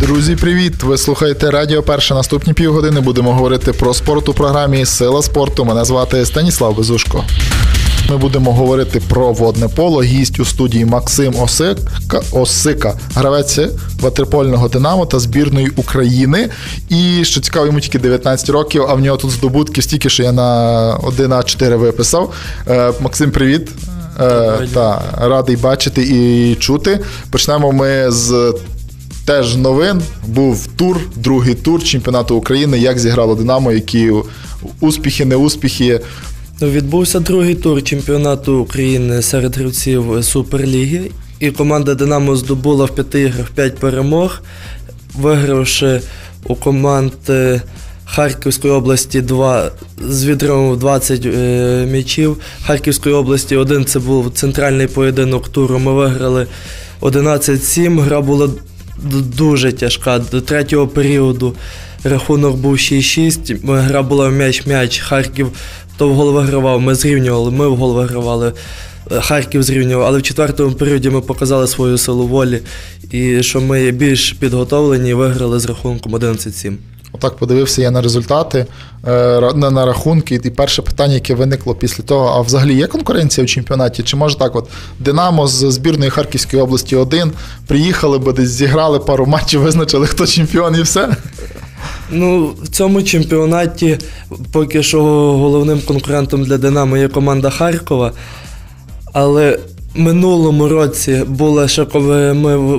Друзі, привіт! Ви слухаєте Радіо Перше. Наступні півгодини будемо говорити про спорт у програмі Сила спорту. Мене звати Станіслав Безушко. Ми будемо говорити про водне поло. Гість у студії Максим Осика, Осика, гравець ватерпольного Динамо та збірної України. І що цікаво, йому тільки 19 років, а в нього тут здобутки стільки, що я на 1 а 4 виписав. Е, Максим, привіт. Е, та, радий бачити і чути. Почнемо ми з. Теж новин був тур, другий тур чемпіонату України. Як зіграло Динамо, які успіхи, неуспіхи. Ну, відбувся другий тур чемпіонату України серед гравців Суперліги. І команда Динамо здобула в п'яти іграх п'ять перемог, вигравши у команд Харківської області два з відривом 20 е, м'ячів. Харківської області один це був центральний поєдинок туру. Ми виграли 11-7. Гра була дуже тяжка. До третього періоду рахунок був 6-6. Гра була м'яч-м'яч. Харків то в голову гравав, ми зрівнювали, ми в голову гравали. Харків зрівнював, але в четвертому періоді ми показали свою силу волі і що ми більш підготовлені і виграли з рахунком 11-7. Отак подивився я на результати, е, на, на рахунки. І перше питання, яке виникло після того: а взагалі є конкуренція в чемпіонаті? Чи може так, от Динамо з збірної Харківської області один приїхали би десь зіграли пару матчів, визначили, хто чемпіон і все? Ну, в цьому чемпіонаті поки що головним конкурентом для Динамо є команда Харкова. Але минулому році було ще коли ми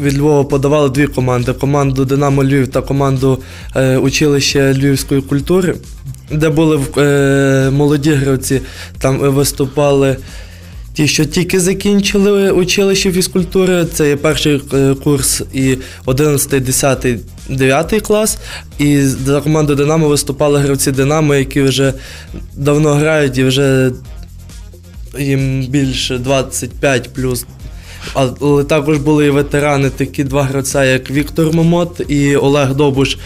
від Львова подавали дві команди: команду Динамо Львів та команду е, училища Львівської культури, де були е, молоді гравці, там виступали. Ті, що тільки закінчили училище фізкультури, це є перший е, курс і 11, 10, 9 клас. І за команду Динамо виступали гравці Динамо, які вже давно грають і вже їм більше 25 плюс. Але також були і ветерани, такі два гравця, як Віктор Момот і Олег Добуш.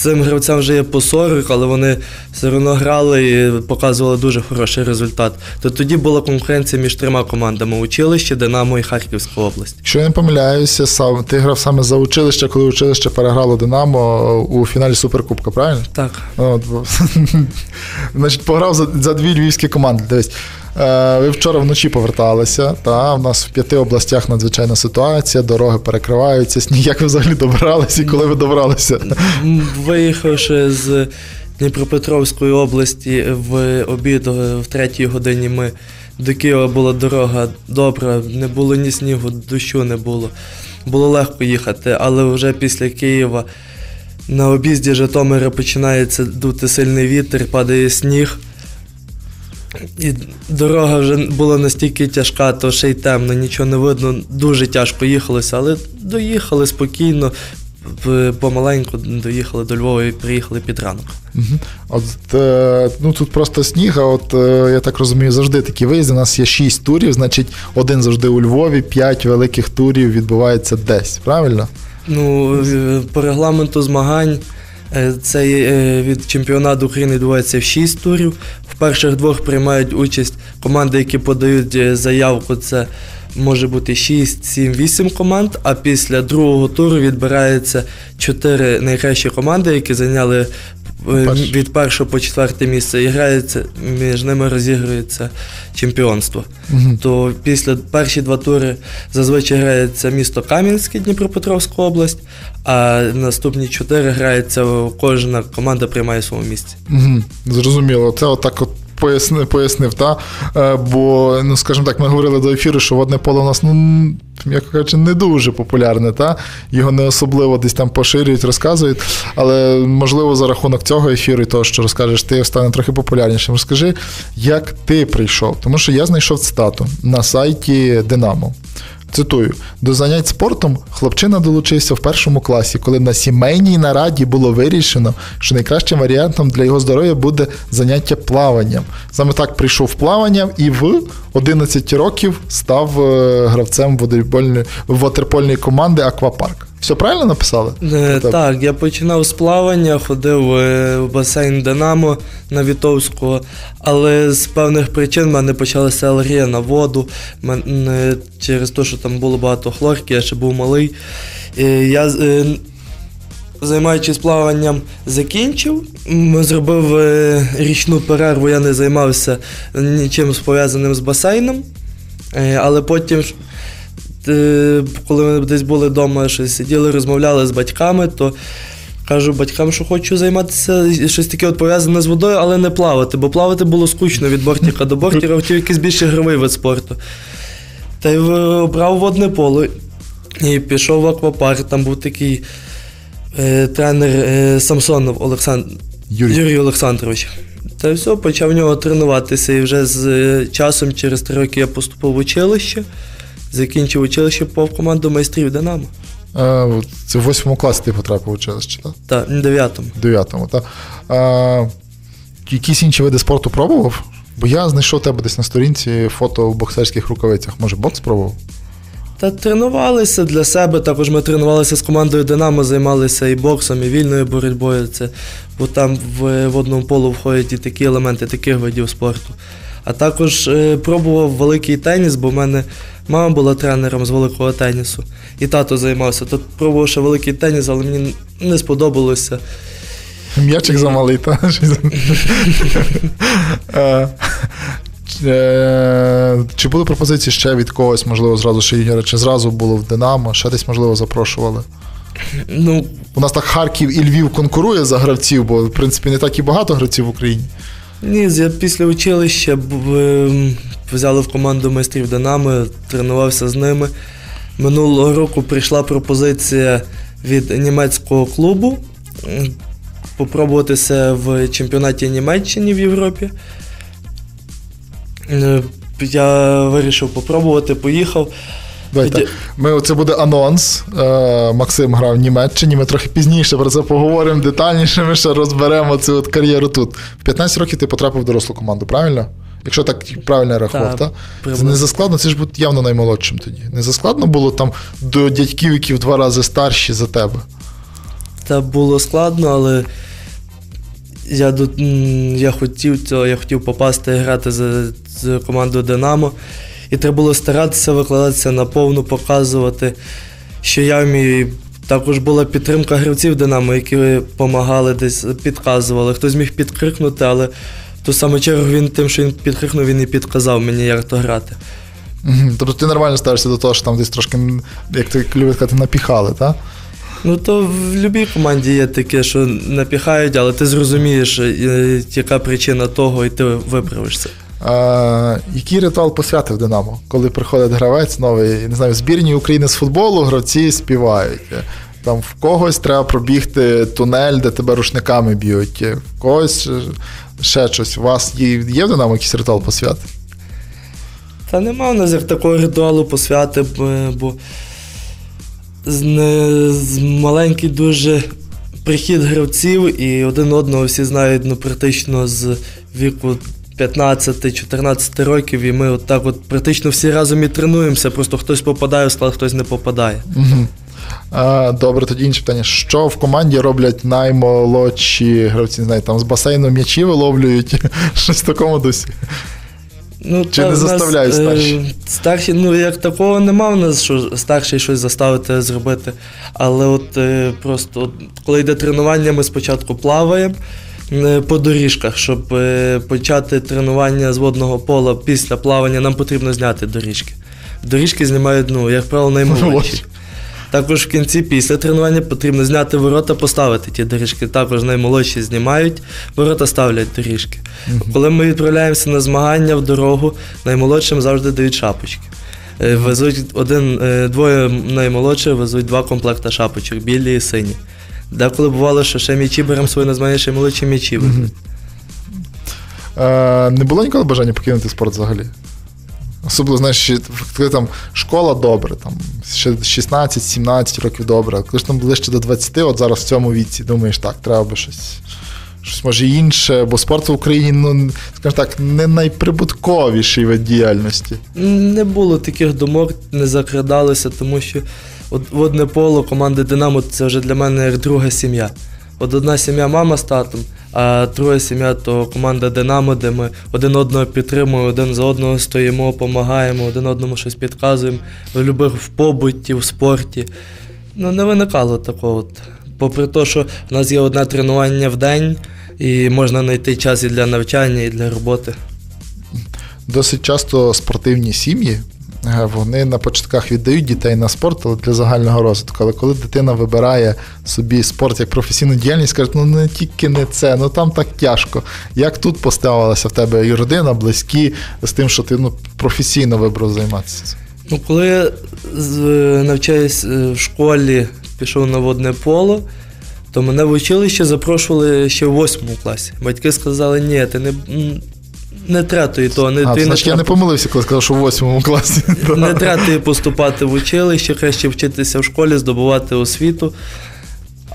Цим гравцям вже є по 40, але вони все одно грали і показували дуже хороший результат. То тоді була конкуренція між трьома командами училище, Динамо і Харківська область. Якщо я не помиляюся, сам ти грав саме за училище, коли училище переграло Динамо у фіналі Суперкубка, правильно? Так. Значить, пограв за, за дві львівські команди. Дивись. Е, ви вчора вночі поверталися. Та, У нас в п'яти областях надзвичайна ситуація, дороги перекриваються. Сніг. Як ви взагалі добиралися і коли ви добралися? Виїхавши з Дніпропетровської області в обід в третій годині ми до Києва була дорога добра, не було ні снігу, дощу не було. Було легко їхати, але вже після Києва на об'їзді Житомира починається дути сильний вітер, падає сніг. І дорога вже була настільки тяжка, то ще й темно, нічого не видно. Дуже тяжко їхалося, але доїхали спокійно, помаленьку доїхали до Львова і приїхали під ранок. Угу. От е, ну тут просто сніг, а от е, я так розумію, завжди такі виїзди. У нас є шість турів, значить, один завжди у Львові, п'ять великих турів відбувається десь, правильно? Ну, е, по регламенту змагань. Це від чемпіонату України відбувається в 6 турів. В перших двох приймають участь команди, які подають заявку. Це може бути 6, 7, 8 команд. А після другого туру відбирається 4 найкращі команди, які зайняли від першого по четверте місце і грається, між ними розігрується чемпіонство. Угу. То після перші два тури зазвичай грається місто Кам'янське, Дніпропетровська область, а наступні чотири грається кожна команда приймає своє місце. Угу. Зрозуміло, це отак от пояснив, пояснив, та? Е, бо, ну, скажімо так, ми говорили до ефіру, що водне поле у нас, ну, м'яко кажучи, не дуже популярне, та? його не особливо десь там поширюють, розказують. Але, можливо, за рахунок цього ефіру і того, що розкажеш, ти стане трохи популярнішим. Розкажи, як ти прийшов? Тому що я знайшов цитату на сайті Динамо. Цитую: до занять спортом хлопчина долучився в першому класі, коли на сімейній нараді було вирішено, що найкращим варіантом для його здоров'я буде заняття плаванням. Саме так прийшов в плавання і в 11 років став гравцем гравцем вотерпольної команди Аквапарк. Все правильно написали? Не, так, я починав з плавання, ходив е, в басейн Динамо на Вітовського, але з певних причин в мене почалася алергія на воду. Мене, через те, що там було багато хлорки, я ще був малий. І я е, займаючись плаванням, закінчив. Зробив е, річну перерву, я не займався нічим пов'язаним з басейном. Е, Але потім, е, коли ми десь були вдома, щось сиділи, розмовляли з батьками, то кажу батькам, що хочу займатися щось таке от пов'язане з водою, але не плавати, бо плавати було скучно від бортика до бортика, хотів якийсь більш ігровий вид спорту. Та й обрав водне поло і пішов в аквапарк. Там був такий е, тренер е, Самсонов Олександр Юрій. Юрій Олександрович. Та й все, почав в нього тренуватися. І вже з е, часом, через три роки, я поступив в училище, закінчив училище по команду майстрів Динамо. От Це в восьмому класі ти потрапив училище, так? Та дев'ятому. В дев'ятому, так? Е, якісь інші види спорту пробував? Бо я знайшов тебе десь на сторінці фото в боксерських рукавицях. Може, бокс пробував? Та тренувалися для себе. Також ми тренувалися з командою Динамо, займалися і боксом, і вільною боротьбою. Це, бо там в водному полу входять і такі елементи таких видів спорту. А також е, пробував великий теніс, бо в мене мама була тренером з великого тенісу, і тато займався. Тут пробував ще великий теніс, але мені не сподобалося. М'ячик замалий, та? Е, е, Чи були пропозиції ще від когось, можливо, зразу ще Ігоря, чи зразу було в Динамо, ще десь, можливо, запрошували? Ну, У нас так Харків і Львів конкурує за гравців, бо, в принципі, не так і багато гравців в Україні. Ні, я після училища ем, взяли в команду майстрів Динамо, тренувався з ними. Минулого року прийшла пропозиція від німецького клубу попробуватися в чемпіонаті Німеччини в Європі. Е, Я вирішив попробувати, поїхав. Давайте. Ми, це буде анонс. Е, Максим грав в Німеччині. Ми трохи пізніше про це поговоримо детальніше. Ми ще розберемо цю от кар'єру тут. В 15 років ти потрапив в дорослу команду, правильно? Якщо так правильно рахував, Та, так? Приблизно. не заскладно, це ж був явно наймолодшим тоді. Не заскладно було там до дядьків, які в два рази старші за тебе. Та було складно, але я, я хотів цього, я хотів попасти і грати за, за команду Динамо. І треба було старатися викладатися наповну, показувати, що я вмію. Також була підтримка гравців Динамо, які допомагали десь, підказували. Хтось міг підкрикнути, але в ту саму чергу він тим, що він підкрикнув, він і підказав мені, як то грати. Тобто ти нормально ставишся до того, що там десь трошки, як ти любиш сказати, напіхали, так? Ну то в будь-якій команді є таке, що напіхають, але ти зрозумієш, е, яка причина того, і ти виправишся. А, який ритуал посвятив Динамо? Коли приходить гравець новий, не знаю, в збірні України з футболу гравці співають. Там в когось треба пробігти тунель, де тебе рушниками б'ють, в когось ще щось. У вас є, є в Динамо якийсь ритуал посвяти? Та нема в нас як такого ритуалу посвяти, бо з, не, з маленький дуже прихід гравців, і один одного всі знають ну, практично з віку 15-14 років, і ми от так от практично всі разом і тренуємося, просто хтось попадає в склад, хтось не попадає. Угу. А, добре, тоді інше питання. Що в команді роблять наймолодші гравці? Не знаю, там з басейну м'ячі виловлюють, щось в такому дусі. Ну, Чи та не нас, заставляють старші? е, Старші, ну як такого нема в нас, що старший щось заставити зробити. Але от е, просто от, коли йде тренування, ми спочатку плаваємо по доріжках. Щоб е, почати тренування з водного пола після плавання, нам потрібно зняти доріжки. Доріжки знімають, ну, як правило, наймолодші. Також в кінці, після тренування, потрібно зняти ворота, поставити ті доріжки. Також наймолодші знімають, ворота ставлять доріжки. Коли ми відправляємося на змагання в дорогу, наймолодшим завжди дають шапочки. Е, Везуть один, е, двоє наймолодших везуть два комплекти шапочок, білі і сині. Деколи бувало, що ще м'ячі беремо свої на змагання, ще молодші м'ячі везуть. Е, не було ніколи бажання покинути спорт взагалі? Особливо, знаєш, ще коли там школа добре, там ще 16-17 років добре, а коли ж там ближче до 20, от зараз в цьому віці, думаєш, так, треба би щось, щось може інше, бо спорт в Україні, ну, скажімо так, не найприбутковіший вид діяльності. Не було таких думок, не закрадалося, тому що водне поло команди Динамо це вже для мене як друга сім'я. От одна сім'я мама з татом, а друга сім'я то команда Динамо, де ми один одного підтримуємо, один за одного стоїмо, допомагаємо, один одному щось підказуємо в любих в побуті, в спорті. Ну, не виникало такого от попри те, що в нас є одне тренування в день, і можна знайти час і для навчання, і для роботи. Досить часто спортивні сім'ї. Е, Вони на початках віддають дітей на спорт але для загального розвитку. Але коли дитина вибирає собі спорт як професійну діяльність, кажуть, ну не тільки не це, ну там так тяжко. Як тут поставилася в тебе і родина, близькі з тим, що ти ну, професійно вибрав займатися? Ну, коли я з- навчаюсь е, в школі, пішов на водне поло, то мене в училище запрошували ще в восьмому класі. Батьки сказали, ні, ти не, не тратуй того, не, А, ти значить, я не помилився, коли сказав, що в восьмому класі. не тратуй поступати в училище, краще вчитися в школі, здобувати освіту.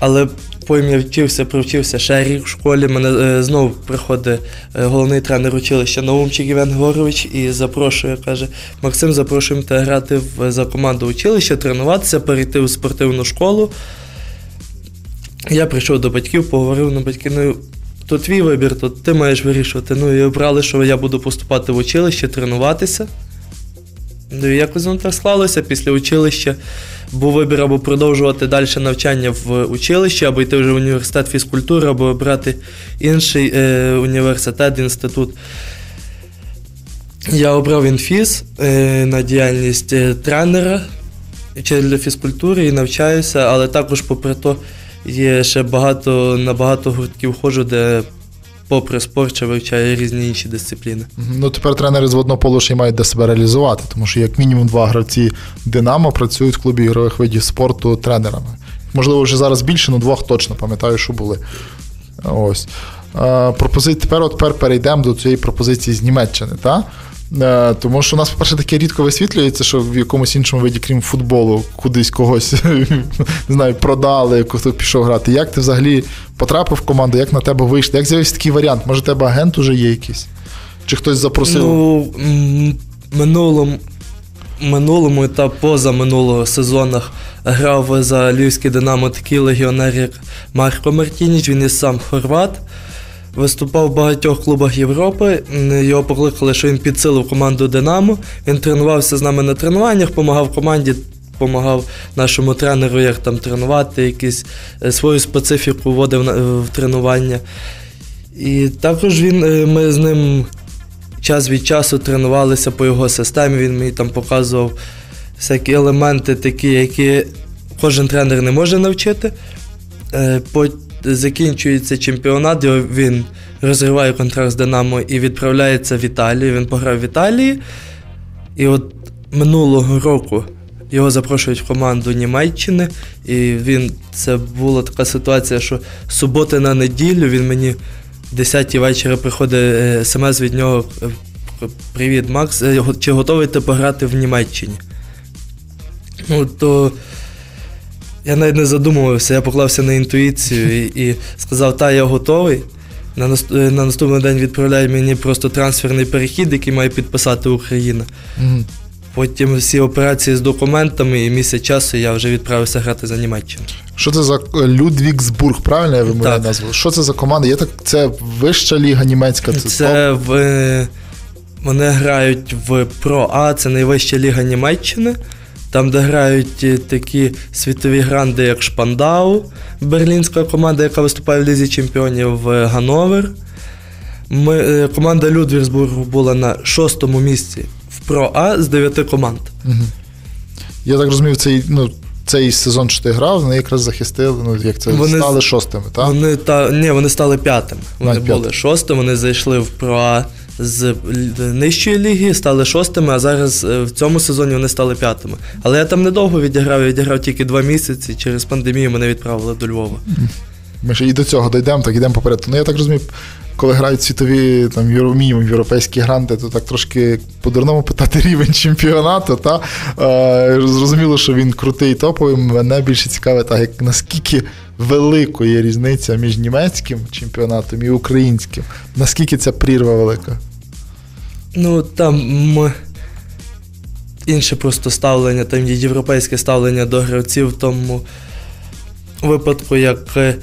Але потім я вчився, провчився ще рік в школі. Мене е, знову приходить е, головний тренер училища Наумчик Іван Григорович і запрошує, каже: Максим, запрошуємо тебе грати в, за команду училища, тренуватися, перейти в спортивну школу. Я прийшов до батьків, поговорив на батьки. Ну, то твій вибір, то ти маєш вирішувати. Ну і обрали, що я буду поступати в училище, тренуватися. Ну, і якось воно так склалося після училища. Був вибір або продовжувати далі навчання в училищі, або йти вже в університет фізкультури, або обрати інший е, університет, інститут. Я обрав інфіз е, на діяльність е, тренера для фізкультури і навчаюся, але також, попри то, є ще багато на багато гуртків ходжу, де попри спорт ще вивчаю різні інші дисципліни. Ну, тепер тренери з водного ще й мають де себе реалізувати, тому що як мінімум два гравці Динамо працюють в клубі ігрових видів спорту тренерами. Можливо, вже зараз більше, але двох точно пам'ятаю, що були. Ось. Е. Тепер, от тепер перейдемо до цієї пропозиції з Німеччини. Та? Е, Тому що у нас, по-перше, таке рідко висвітлюється, що в якомусь іншому виді, крім футболу, кудись когось не знаю, продали, хто пішов грати. Як ти взагалі потрапив в команду, як на тебе вийшло? Як з'явився такий варіант? Може, тебе агент уже є якийсь? Чи хтось запросив? Ну, минулому, минулому та позаминулого сезонах грав за Львівське Динамо такий легіонер, як Марко Мартініч, він є сам хорват. Виступав в багатьох клубах Європи. Його покликали, що він підсилив команду Динамо. Він тренувався з нами на тренуваннях, допомагав команді, допомагав нашому тренеру, як там тренувати, якісь е, свою специфіку вводив в тренування. І також він, е, ми з ним час від часу тренувалися по його системі. Він мені там показував всякі елементи, такі, які кожен тренер не може навчити. Закінчується чемпіонат, він розриває контракт з Динамо і відправляється в Італію. Він пограв в Італії. І от минулого року його запрошують в команду Німеччини. І він це була така ситуація, що з суботи на неділю він мені в 10 вечора приходить е, смс від нього. е, Привіт, Макс. е, Чи готовий ти пограти в Німеччині? Ну, то я навіть не задумувався, я поклався на інтуїцію і, і сказав, та я готовий. На, е, на наступний день відправляє мені просто трансферний перехід, який має підписати Україна. Мгм. Потім всі операції з документами і місяць часу я вже відправився грати за Німеччину. Що це за е, Людвігсбург, правильно я вимовляю назву? Що це за команда? Є так, це вища ліга німецька. Це, Це в, е, вони грають в Про А, це найвища ліга Німеччини. Там, де грають е, такі світові гранди, як Шпандау, берлінська команда, яка виступає в Лізі Чемпіонів е, Гановер. Ми, е, команда Людвігсбургу була на шостому місці в Про А з дев'яти команд. Я так розумів, цей, ну, цей сезон, що ти грав, вони якраз захистили, ну, як це Вони стали шостими, так? Вони, та, ні, вони стали п'ятими. Вони Навіть були п'ятими. шостими, вони зайшли в Про А з нижчої ліги, стали шостими, а зараз е, в цьому сезоні вони стали п'ятими. Але я там недовго відіграв, я відіграв тільки два місяці. Через пандемію мене відправили до Львова. Ми ще і до цього дійдемо, так йдемо поперед. Ну я так розумію, коли грають світові там мінімум європейські гранди, то так трошки по-дурному питати рівень чемпіонату. Та? Е, зрозуміло, що він крутий топовий. Мене більше цікавить, так, як наскільки великою є різниця між німецьким чемпіонатом і українським. Наскільки ця прірва велика? Ну там інше просто ставлення, там є європейське ставлення до гравців в тому випадку, як е,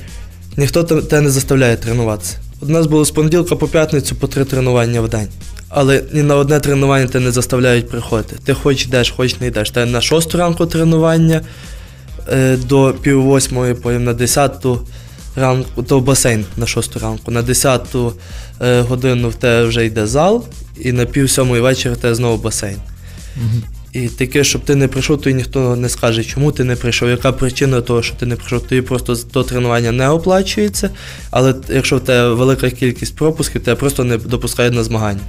ніхто те- не заставляє тренуватися. У нас було з понеділка по п'ятницю по три тренування в день. Але ні на одне тренування тебе не заставляють приходити. Ти хоч йдеш, хоч не йдеш. Тебе на шосту ранку тренування, до пів восьмої, потім на десяту ранку, то басейн на шосту ранку. На десяту е, годину в тебе вже йде зал, і на пів сьомої вечора в тебе знову басейн. І таке, щоб ти не прийшов, то й ніхто не скаже, чому ти не прийшов, яка причина того, що ти не прийшов, тобі просто то тренування не оплачується, але якщо в тебе велика кількість пропусків, тебе просто не допускають на змагання.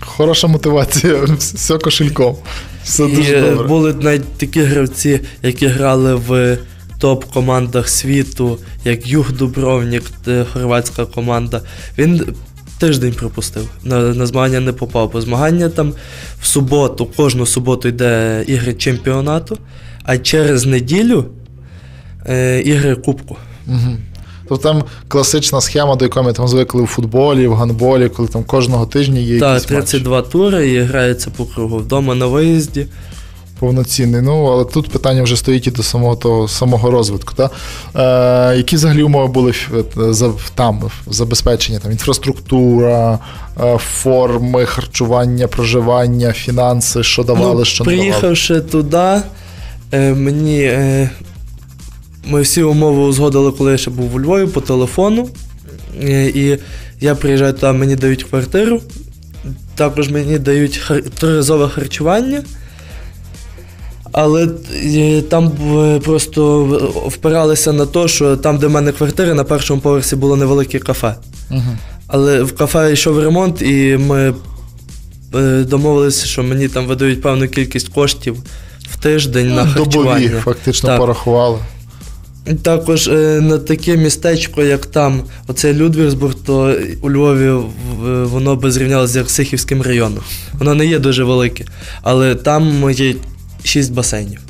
Хороша мотивація, все кошельком. Все І дуже добре. були навіть такі гравці, які грали в топ-командах світу, як Юг Дубровнік, е, хорватська команда. Він тиждень пропустив. На, на змагання не попав. Бо змагання там в суботу, кожну суботу йде ігри чемпіонату, а через неділю е, ігри Кубку. Угу. Тобто там класична схема, до якої ми там звикли в футболі, в гандболі, коли там кожного тижня є Так, якийсь матч 32 тури і грається по кругу. Вдома на виїзді. повноцінний. Ну, але тут питання вже стоїть і до самого того самого розвитку. Та? Е, які взагалі умови були е, там, забезпечення? Там, інфраструктура, е, форми, харчування, проживання, фінанси, що давали, ну, що не давали? Приїхавши туди, е, мені е, ми всі умови узгодили, коли я ще був у Львові по телефону. Е, і я приїжджаю туди, мені дають квартиру. Також мені дають хар... триразове харчування. Але е, там е, просто впиралися на те, що там, де в мене квартира, на першому поверсі було невелике кафе. Угу. Але в кафе йшов ремонт, і ми домовилися, що мені там видають певну кількість коштів в тиждень на харчування. Добові, фактично Так. порахували. Також е, на таке містечко, як там, оце Людвігсбург, то у Львові воно би зрівнялося як Сихівським районом. Воно не є дуже велике, але там є шість басейнів.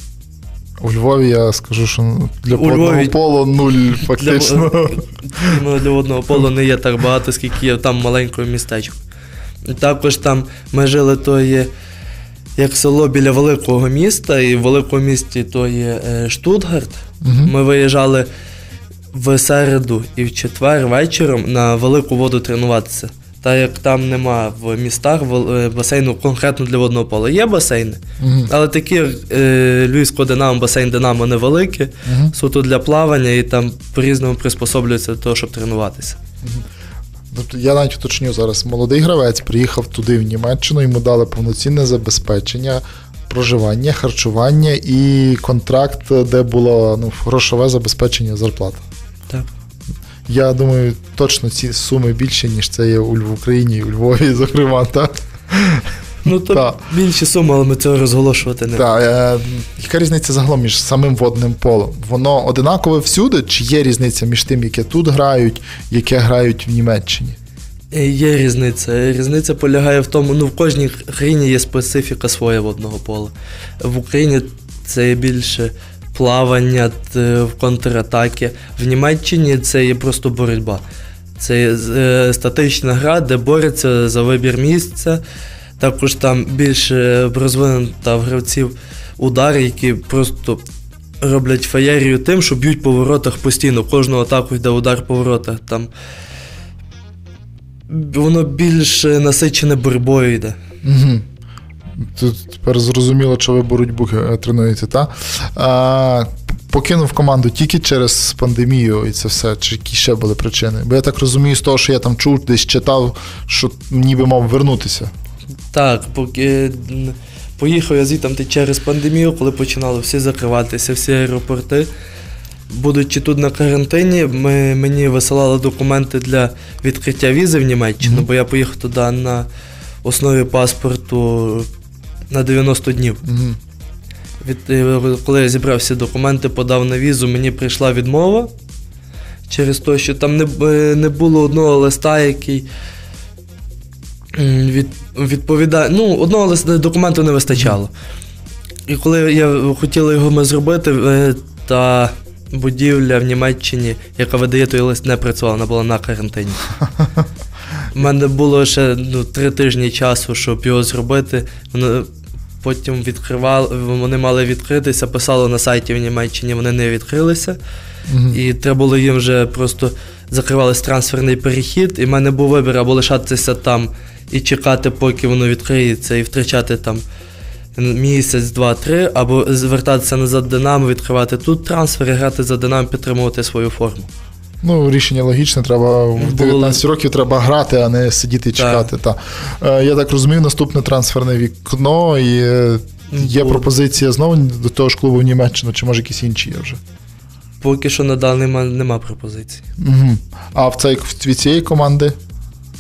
У Львові я скажу, що для У водного Львові- полу нуль фактично. Ну, для водного полу не є так багато, скільки є там маленького містечко. Також там ми жили, то є як село біля великого міста, і в великому місті то є е, Штутгарт. Мгм. Ми виїжджали в середу і в четвер вечором на велику воду тренуватися. Та як там нема в містах е, басейну конкретно для водного пола. Є басейни, Мгм. але такі е, Львівського Динамо, басейн Динамо невеликі, Мгм. суто для плавання і там по-різному приспособлюються до того, щоб тренуватися. Тобто я навіть уточню зараз. Молодий гравець приїхав туди в Німеччину, йому дали повноцінне забезпечення, проживання, харчування і контракт, де було ну, грошове забезпечення зарплата. Так. Я думаю, точно ці суми більше, ніж це є в Україні у Львові, зокрема. Так, Ну то Так. більші суми, але ми цього розголошувати не так е, яка різниця загалом між самим водним полом? Воно одинакове всюди, чи є різниця між тим, яке тут грають, яке грають в Німеччині? Е, Є різниця. Різниця полягає в тому, ну в кожній країні є специфіка своя водного пола. В Україні це є більше плавання в контратаки. В Німеччині це є просто боротьба. Це є е, статична гра, де бореться за вибір місця. Також там більше розвинута в гравців удари, які просто роблять феєрію тим, що б'ють по воротах постійно. Кожну атаку йде удар по воротах. Там воно більш насичене боротьбою йде. Угу. Тут тепер зрозуміло, що ви боротьбу е, тренуєте, та? А, покинув команду тільки через пандемію і це все, чи які ще були причини? Бо я так розумію, з того, що я там чув, десь читав, що ніби мав вернутися. Так, поки поїхав я звідти через пандемію, коли починали всі закриватися, всі аеропорти. Будучи тут на карантині, ми, мені висилали документи для відкриття візи в Німеччину, Мгм. бо я поїхав туди на основі паспорту на 90 днів. Угу. Від, е, коли я зібрав всі документи, подав на візу, мені прийшла відмова через те, що там не, б- е, не було одного листа, який м, від, відповідає. Ну, одного листа документу не вистачало. І коли я хотіла його ми зробити, е, та будівля в Німеччині, яка видає той лист, не працювала, вона була на карантині. У мене було ще ну, три тижні часу, щоб його зробити. Воно потім відкривали, вони мали відкритися, писало на сайті в Німеччині, вони не відкрилися. Угу. І треба було їм вже просто закривались трансферний перехід, і в мене був вибір або лишатися там і чекати, поки воно відкриється, і втрачати там місяць, два, три, або звертатися назад Динамо, відкривати тут трансфер і грати за Динамо, підтримувати свою форму. Ну, рішення логічне, треба в 19 років треба грати, а не сидіти і чекати. Та. Е, Я так розумію, наступне трансферне вікно і е, є пропозиція знову до того ж клубу в Німеччину, чи може якісь інші є вже. Поки що на даний момент нема пропозицій. Угу. А в цей, від цієї команди?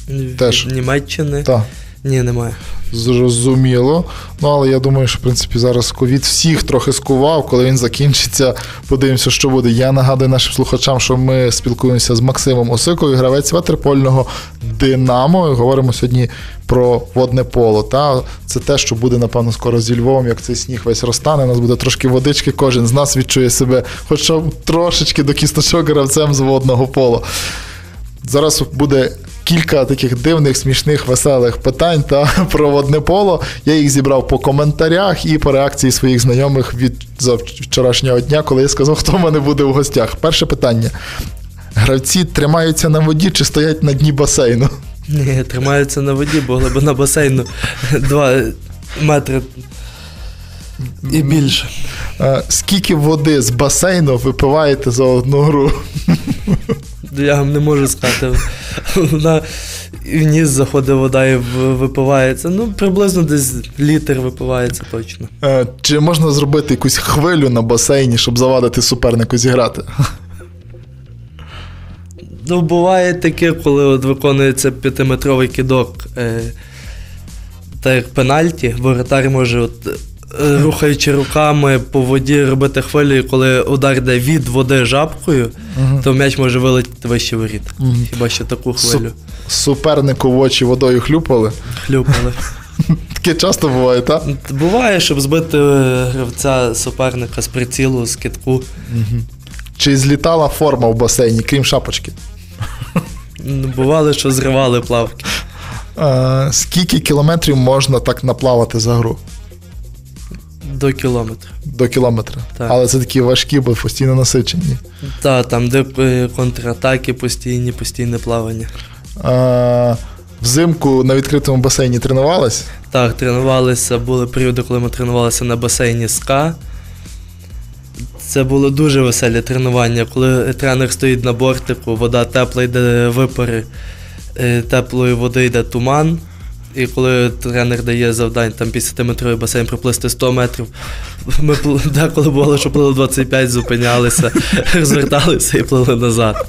Від Теж. Німеччини Так. ні, немає. Зрозуміло. Ну, але я думаю, що в принципі зараз ковід всіх трохи скував. Коли він закінчиться, подивимося, що буде. Я нагадую нашим слухачам, що ми спілкуємося з Максимом Осиковою, гравець ватерпольного Динамо. І говоримо сьогодні про водне поло. Та це те, що буде, напевно, скоро зі Львовом, як цей сніг весь розтане. У нас буде трошки водички. Кожен з нас відчує себе, хоча б трошечки до кісточок гравцем з водного пола. Зараз буде кілька таких дивних, смішних, веселих питань та про водне поло. Я їх зібрав по коментарях і по реакції своїх знайомих від вчорашнього дня, коли я сказав, хто в мене буде в гостях. Перше питання: гравці тримаються на воді чи стоять на дні басейну? Ні, тримаються на воді, бо глибина басейну 2 метри і більше. Е, Скільки води з басейну випиваєте за одну гру? Я вам не можу сказати. Вона і в ніс заходить вода і випивається. Ну, приблизно десь літр випивається точно. Е, Чи можна зробити якусь хвилю на басейні, щоб завадити супернику зіграти? Ну, буває таке, коли от виконується п'ятиметровий кидок, е, так як пенальті, воротар може, от, рухаючи руками по воді, робити хвилю, коли удар йде від води жабкою, то м'яч може вилетіти вище воріт. Мгм. Хіба що таку хвилю Супернику в очі водою хлюпали. хлюпали. Таке часто буває, так? Буває, щоб збити е, гравця суперника з прицілу, з китку. Чи злітала форма в басейні, крім шапочки? Бувало, що зривали плавки. Е, скільки кілометрів можна так наплавати за гру? До кілометра. До кілометра. Так. Але це такі важкі, бо постійно насичені. Та, там, де е, контратаки постійні, постійне плавання. Е, взимку на відкритому басейні тренувались? Так, тренувалися, були періоди, коли ми тренувалися на басейні СКА. Це було дуже веселі тренування, коли тренер стоїть на бортику, вода тепла йде випари, е, теплої води йде туман. І коли тренер дає завдань там 50-метровий басейн проплисти 100 метрів, ми деколи було, що плили 25, зупинялися, розверталися і плили назад.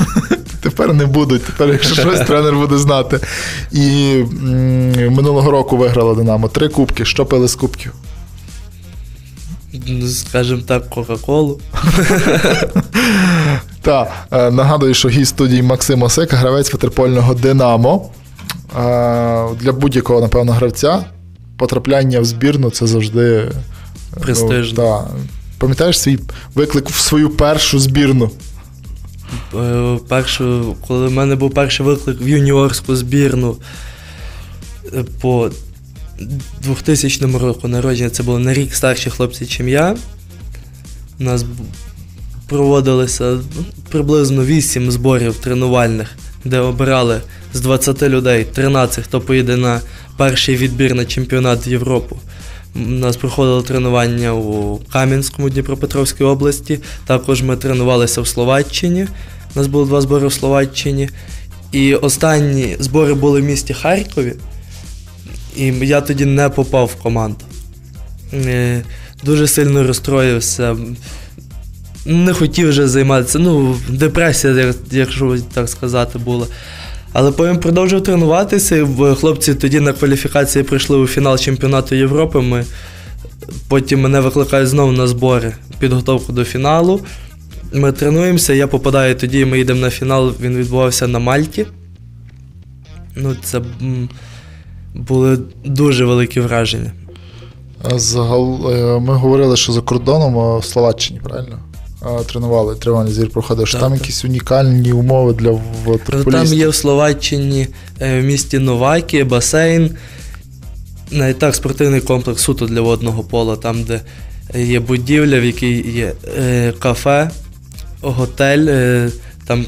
Тепер не будуть. Тепер, якщо щось, тренер буде знати. І минулого року виграла Динамо три кубки. Що пили з кубків? Ну, Скажімо так, Кока-Колу. Та е, нагадую, що гість студії Максим Осика, гравець ватерпольного Динамо. Для будь-якого, напевно, гравця потрапляння в збірну це завжди е, Престижно. Ну, та. Пам'ятаєш свій виклик в свою першу збірну? Е, Першу, коли в мене був перший виклик в юніорську збірну е, по 2000 року народження, це було на рік старші хлопці, чим я. У нас проводилося ну, приблизно 8 зборів тренувальних, де обирали з 20 людей 13, хто поїде на перший відбір на чемпіонат Європи. У нас проходило тренування у Кам'янському Дніпропетровській області. Також ми тренувалися в Словаччині. У нас було два збори в Словаччині. І останні збори були в місті Харкові. І я тоді не попав в команду. Е, Дуже сильно розстроївся. Не хотів вже займатися. Ну, депресія, якщо так сказати, була. Але потім продовжив тренуватися. Хлопці тоді на кваліфікації прийшли у фінал чемпіонату Європи. Ми потім мене викликають знову на збори, підготовку до фіналу. Ми тренуємося, я попадаю тоді, ми йдемо на фінал, він відбувався на Мальті. Ну, це були дуже великі враження. Загал... е, Ми говорили, що за кордоном в Словаччині, правильно? Тренували, тренувальний збір проходив. Що там так. якісь унікальні умови для Ну. Там є в Словаччині е, в місті Новакі, басейн. Навіть так, спортивний комплекс суто для водного пола, там, де є будівля, в якій є е, кафе, готель, е, там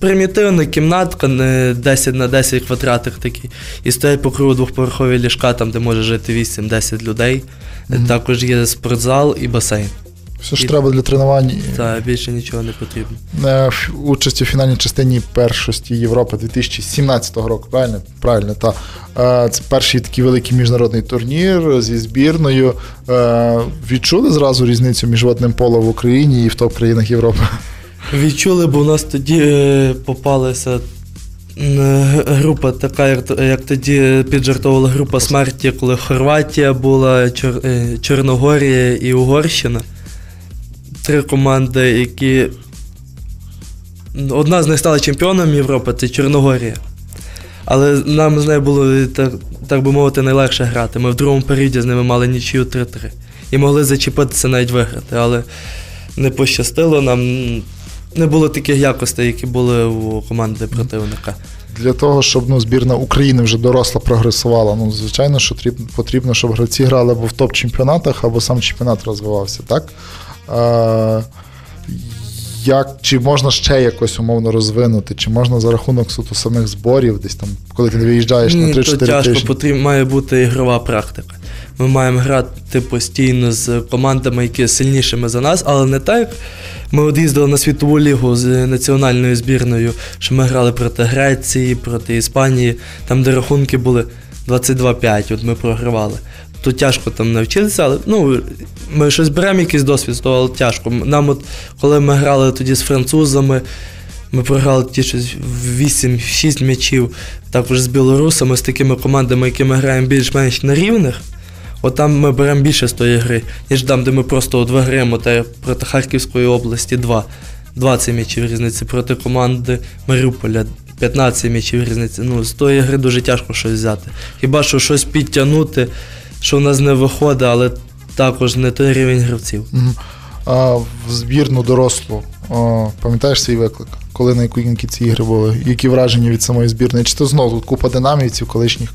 примітивна кімнатка, 10 на 10 квадратних такі. І стоять по кругу двохповерхові ліжка, там, де може жити 8-10 людей. Мгм. Також є спортзал і басейн. Все ж треба для тренувань. Та більше нічого не потрібно. Е, Участь у фінальній частині першості Європи 2017 року, правильно? Правильно, та. Е, Це перший такий великий міжнародний турнір зі збірною. Е, Відчули зразу різницю між водним полом в Україні і в топ-країнах Європи? Відчули, бо у нас тоді попалася група, така, як, тоді піджартовувала група смерті, коли Хорватія була, Чор, Чорногорія і Угорщина. Три команди, які. Одна з них стала чемпіоном Європи, це Чорногорія. Але нам з нею було, так, так би мовити, найлегше грати. Ми в другому періоді з ними мали нічию 3-3. І могли зачепитися навіть виграти. Але не пощастило нам. Не було таких якостей, які були у команди противника. Для того, щоб ну, збірна України вже доросла прогресувала. Ну, звичайно, що потрібно, щоб гравці грали або в топ-чемпіонатах, або сам чемпіонат розвивався, так? Е, як, чи можна ще якось умовно розвинути, чи можна за рахунок суто самих зборів, десь там, коли ти не виїжджаєш на Ні, 3-4 то тяжко, тижні? потрібна має бути ігрова практика. Ми маємо грати постійно з командами, які сильнішими за нас, але не так. Ми от їздили на світову лігу з національною збірною, що ми грали проти Греції, проти Іспанії, там, де рахунки були 22-5, от ми програвали. То тяжко там навчитися, але ну, ми щось беремо якийсь досвід з але тяжко. Нам, от, коли ми грали тоді з французами, ми програли ті щось 8-6 м'ячів, також з білорусами, з такими командами, які ми граємо більш-менш на рівних. От там ми беремо більше з тої гри, ніж там, де ми просто от виграємо та проти Харківської області 2. 20 м'ячів різниці проти команди Маріуполя. 15 м'ячів різниці. Ну, з тої гри дуже тяжко щось взяти. Хіба що щось підтягнути, що в нас не виходить, але також не той рівень гравців. А, в збірну дорослу, о, пам'ятаєш свій виклик? Коли на яку які ці ігри були? Які враження від самої збірної? Чи то знову тут купа динамівців, колишніх,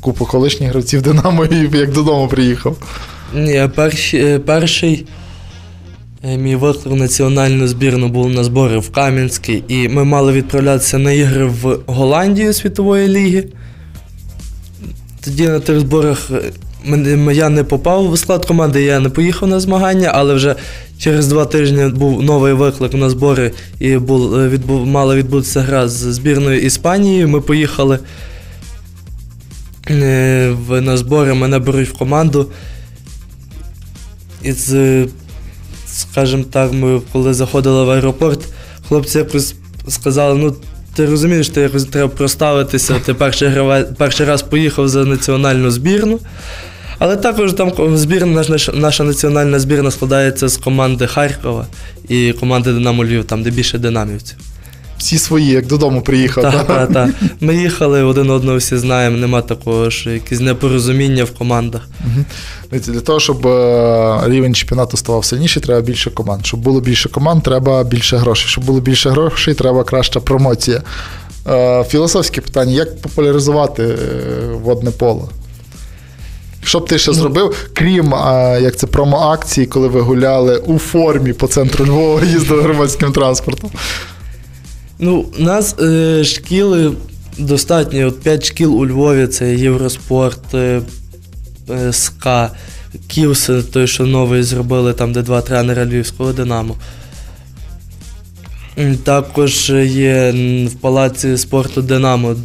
купа колишніх гравців Динамо і як додому приїхав? Ні, перший, е, перший е, мій виклик в національну збірну був на збори в Кам'янській, і ми мали відправлятися на ігри в Голландію світової ліги. Тоді на тих зборах е, я не попав в склад команди, я не поїхав на змагання, але вже через два тижні був новий виклик на збори і був, е, відбув, мала відбутися гра з збірною Іспанії. Ми поїхали е, на збори, мене беруть в команду. І скажімо так, ми коли заходили в аеропорт, хлопці якось сказали, ну. Ти розумієш, ти якось треба проставитися. Ти перший, граве- перший раз поїхав за національну збірну. Але також там збірна, наша національна збірна складається з команди Харкова і команди Динамо Львів, там де більше динамівців. Всі свої, як додому приїхав. Так, так, так. Ми їхали, один одного всі знаємо, нема такого, що якісь непорозуміння в командах. Дивіться, Для того, щоб е, рівень чемпіонату ставав сильніший, треба більше команд. Щоб було більше команд, треба більше грошей. Щоб було більше грошей, треба краща промоція. Е, Філософське питання: як популяризувати е, водне поле? Що б ти ще зробив, крім як це промо-акції, коли ви гуляли у формі по центру Львова, їздили громадським транспортом? Ну, у нас е, шкіли достатньо. От 5 шкіл у Львові це Євроспорт, е, е, СКА, Ківс, той, що новий зробили, там, де два тренера Львівського Динамо. Також є в палаці спорту Динамо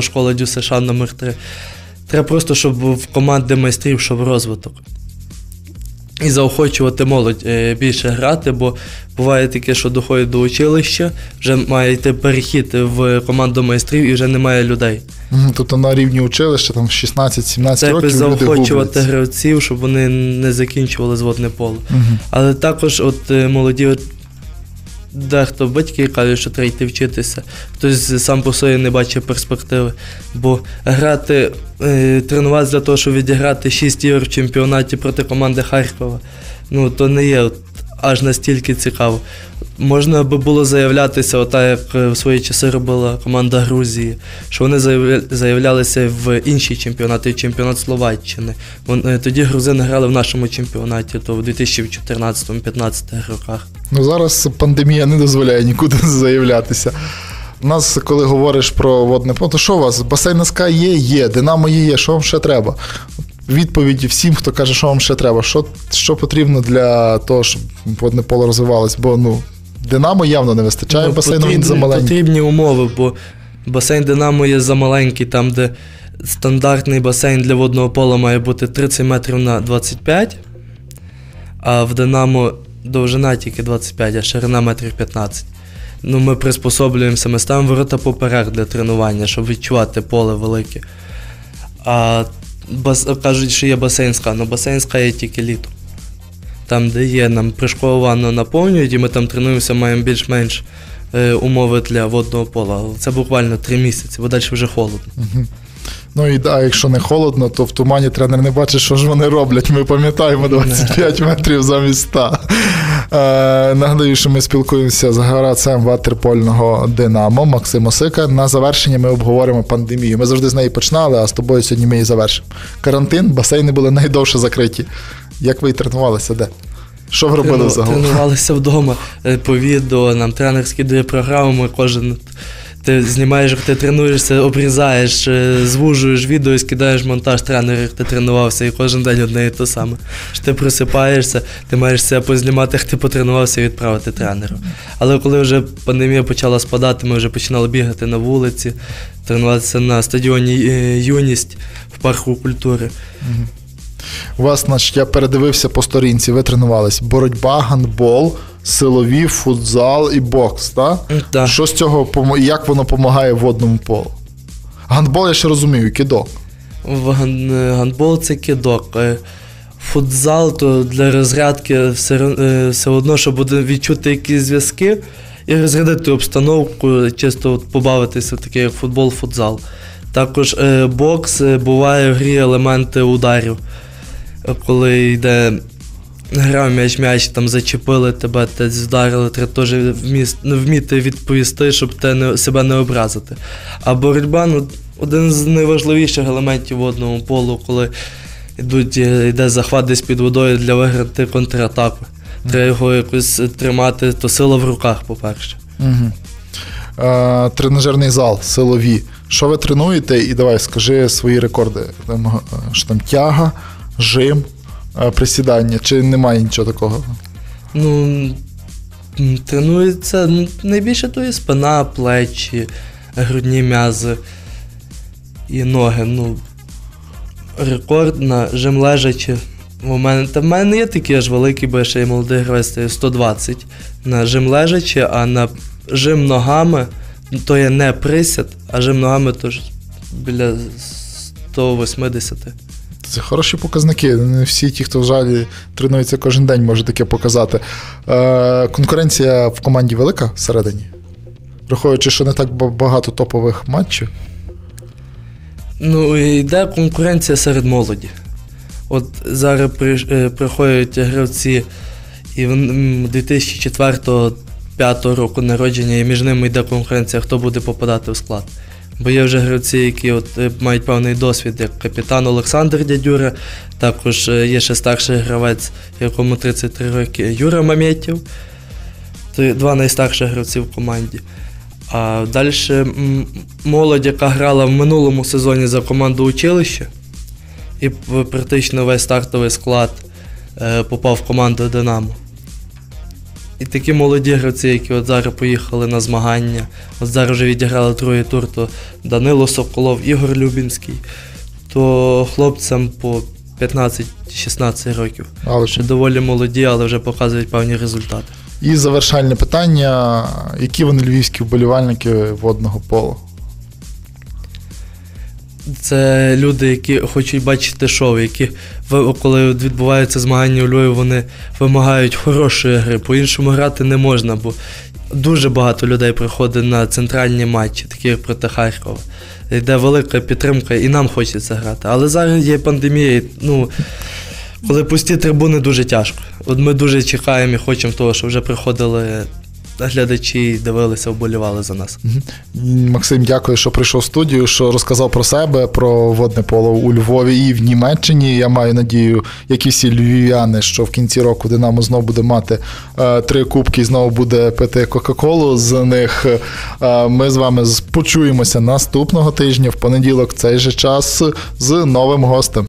школа Дю США номер 3 Треба просто, щоб в команди майстрів, щоб розвиток. І заохочувати молодь е, більше грати, бо буває таке, що доходить до училища, вже має йти перехід в команду майстрів і вже немає людей. Тобто на рівні училища, там 16-17 Це якось років люди заохочувати гравців, щоб вони не закінчували зводне поле. Угу. Але також от е, молоді, дехто батьки кажуть, що треба йти вчитися, хтось сам по собі не бачить перспективи. Бо грати, е, тренуватися для того, щоб відіграти 6 ігор в чемпіонаті проти команди Харкова, ну то не є аж настільки цікаво. Можна би було заявлятися, ота, як е, в свої часи робила команда Грузії, що вони заявлялися в інші чемпіонати, чемпіонат Словаччини. Вон- е, Тоді грузини грали в нашому чемпіонаті, то в 2014-2015 роках. Ну зараз пандемія не дозволяє нікуди заявлятися. У нас, коли говориш про водне то що у вас? Басейн СК є, є, Динамо є, є, що вам ще треба? Відповіді всім, хто каже, що вам ще треба. Що, що потрібно для того, щоб водне поле розвивалось? Бо ну, Динамо явно не вистачає Ну, басейну, він потрібні, замаленький. потрібні умови, бо басейн Динамо є замаленький, там, де стандартний басейн для водного пола має бути 30 метрів на 25, а в Динамо довжина тільки 25, а ширина метрів 15. Ну, ми приспособлюємося, ми ставимо ворота поперек для тренування, щоб відчувати поле велике. А бас, кажуть, що є басейн СКА, але басейн СКА є тільки літом. Там, де є, нам прыжкову ванну наповнюють, і ми там тренуємося, маємо більш-менш е, умови для водного пола. Це буквально три місяці, бо далі вже холодно. Ну і да, якщо не холодно, то в тумані тренер не бачить, що ж вони роблять. Ми пам'ятаємо 25 метрів замість 100. Е, нагадую, що ми спілкуємося з гравцем ватерпольного Динамо Максим Осика. На завершення ми обговоримо пандемію. Ми завжди з неї починали, а з тобою сьогодні ми її завершимо. Карантин, басейни були найдовше закриті. Як ви її Де? Що ви робили Трену- взагалі? Тренувалися вдома е, по відео, нам тренер скидає програму, ми кожен. Ти знімаєш, як ти тренуєшся, обрізаєш, е, звужуєш відео і скидаєш монтаж тренера, як ти тренувався, і кожен день одне і те саме. Що ти просипаєшся, ти маєш себе познімати, як ти потренувався і відправити тренеру. Але коли вже пандемія почала спадати, ми вже починали бігати на вулиці, тренуватися на стадіоні е, Юність в парку культури. У вас, значить, я передивився по сторінці, ви тренувались. Боротьба, гандбол, силові, футзал і бокс, так? Так. Що з цього як воно допомагає водному полу? Гандбол я ще розумію, кідок. В е, гандбол це кидок. Е, Футзал то для розрядки все, е, все одно, щоб відчути якісь зв'язки і розрядити обстановку, чисто от побавитися, таке як футбол, футзал. Також бокс буває в грі елементи ударів. Е, Коли йде гра м'яч-м'яч, там зачепили тебе, те вдарили, треба теж вміти відповісти, щоб те не, себе не образити. А боротьба ну, один з найважливіших елементів водного полу, коли йдуть, е, йде захват десь під водою для виграти контратаку. Треба його якось тримати, то сила в руках, по-перше. Угу. Е, тренажерний зал, силові. Що ви тренуєте? І давай скажи свої рекорди. Там, е, що там тяга, жим, е, присідання, чи немає нічого такого? Ну, тренується ну, найбільше то є спина, плечі, грудні м'язи і ноги. Ну, рекорд на жим лежачи. У мене, та в мене не є такий аж великий, бо я ще й молодий гравець, це 120 на жим лежачи, а на жим ногами ну, то є не присяд, а жим ногами то ж біля 180. Це хороші показники. Не всі ті, хто в жалі тренується кожен день, може таке показати. Е, конкуренція в команді велика всередині? Враховуючи, що не так багато топових матчів. Ну, йде конкуренція серед молоді. От зараз е, приходять гравці, і вон- 2004-2005 року народження, і між ними йде конкуренція, хто буде попадати в склад. Бо є вже гравці, які от, е, мають певний досвід, як капітан Олександр Дядюра, також е, є ще старший гравець, якому 33 роки Юра Мамєтів. Два найстарших гравці в команді. А далі молодь, яка грала в минулому сезоні за команду училище, і практично весь стартовий склад е, попав в команду Динамо. І такі молоді гравці, які от зараз поїхали на змагання, от зараз вже відіграли другий тур, то Данило Соколов, Ігор Любінський, то хлопцям по 15-16 років. Але Ще доволі молоді, але вже показують певні результати. І завершальне питання: які вони львівські вболівальники водного полу? Це люди, які хочуть бачити шоу, які коли відбуваються змагання у Львові, вони вимагають хорошої гри. По-іншому грати не можна, бо дуже багато людей приходить на центральні матчі, такі як проти Харкова. Йде велика підтримка, і нам хочеться грати. Але зараз є пандемія. і, Ну, коли пусті трибуни, дуже тяжко. От ми дуже чекаємо і хочемо того, що вже приходили глядачі дивилися, вболівали за нас. Максим, дякую, що прийшов в студію, що розказав про себе, про водне поло у Львові і в Німеччині. Я маю надію, як і всі львів'яни, що в кінці року Динамо знову буде мати е, три кубки і знову буде пити Кока-Колу з них. Е, ми з вами почуємося наступного тижня в понеділок, цей же час з новим гостем.